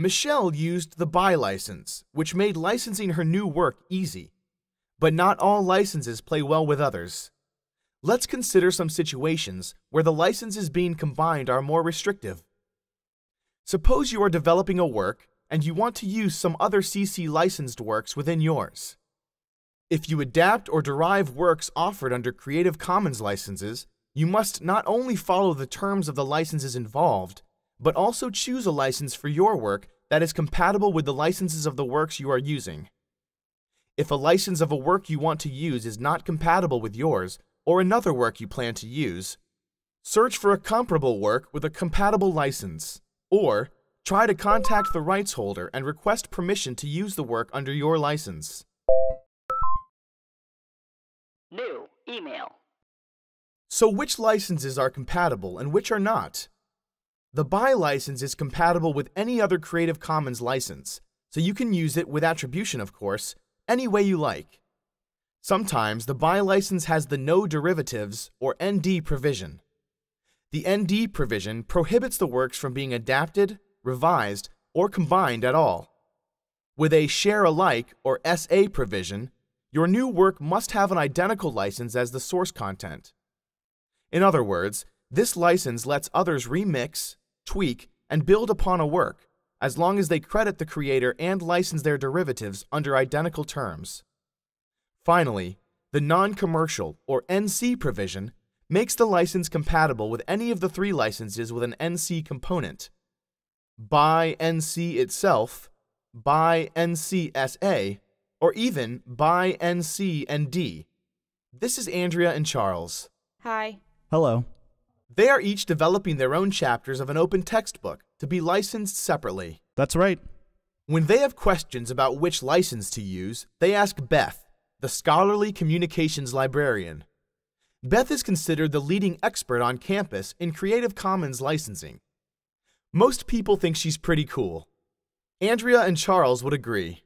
Michelle used the BY license, which made licensing her new work easy. But not all licenses play well with others. Let's consider some situations where the licenses being combined are more restrictive. Suppose you are developing a work and you want to use some other CC licensed works within yours. If you adapt or derive works offered under Creative Commons licenses, you must not only follow the terms of the licenses involved, but also choose a license for your work that is compatible with the licenses of the works you are using. If a license of a work you want to use is not compatible with yours or another work you plan to use, search for a comparable work with a compatible license, or try to contact the rights holder and request permission to use the work under your license. New email. So which licenses are compatible and which are not? The BY license is compatible with any other Creative Commons license, so you can use it with attribution, of course, any way you like. Sometimes the BY license has the no derivatives or ND provision. The ND provision prohibits the works from being adapted, revised, or combined at all. With a share alike or SA provision, your new work must have an identical license as the source content. In other words, this license lets others remix, tweak, and build upon a work, as long as they credit the creator and license their derivatives under identical terms. Finally, the non-commercial or NC provision makes the license compatible with any of the three licenses with an NC component. By NC itself, BY NCSA, or even by NC and D. This is Andrea and Charles. Hi. Hello. They are each developing their own chapters of an open textbook to be licensed separately. That's right. When they have questions about which license to use, they ask Beth, the scholarly communications librarian. Beth is considered the leading expert on campus in Creative Commons licensing. Most people think she's pretty cool. Andrea and Charles would agree.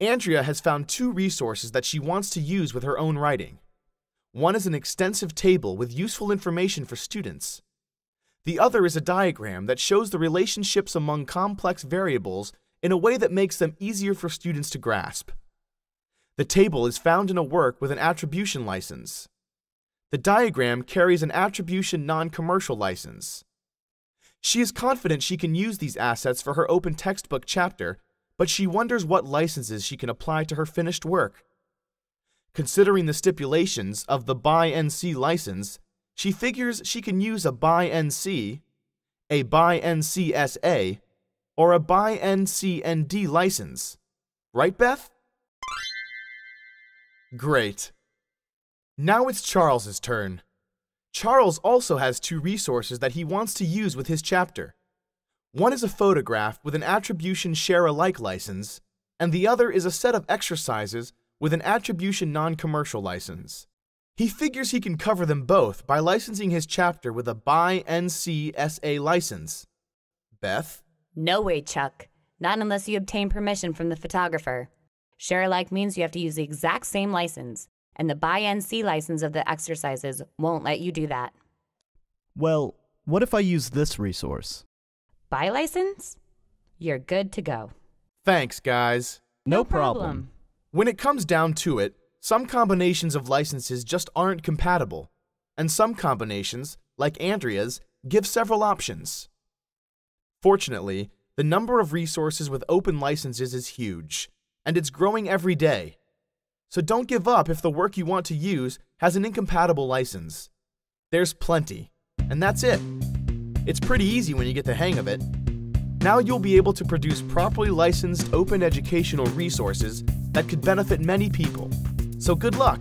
Andrea has found two resources that she wants to use with her own writing. One is an extensive table with useful information for students. The other is a diagram that shows the relationships among complex variables in a way that makes them easier for students to grasp. The table is found in a work with an attribution license. The diagram carries an attribution non-commercial license. She is confident she can use these assets for her open textbook chapter but she wonders what licenses she can apply to her finished work. Considering the stipulations of the BY NC license, she figures she can use a BY NC, a BY NCSA, or a BY NCND license. Right, Beth? Great. Now it's Charles's turn. Charles also has two resources that he wants to use with his chapter. One is a photograph with an attribution share alike license, and the other is a set of exercises with an attribution non commercial license. He figures he can cover them both by licensing his chapter with a BY NCSA license. Beth? No way, Chuck. Not unless you obtain permission from the photographer. Share alike means you have to use the exact same license, and the BY NC license of the exercises won't let you do that. Well, what if I use this resource? BY license? You're good to go. Thanks, guys. No, problem. When it comes down to it, some combinations of licenses just aren't compatible, and some combinations, like Andrea's, give several options. Fortunately, the number of resources with open licenses is huge, and it's growing every day. So don't give up if the work you want to use has an incompatible license. There's plenty, and that's it. It's pretty easy when you get the hang of it. Now you'll be able to produce properly licensed open educational resources that could benefit many people. So good luck!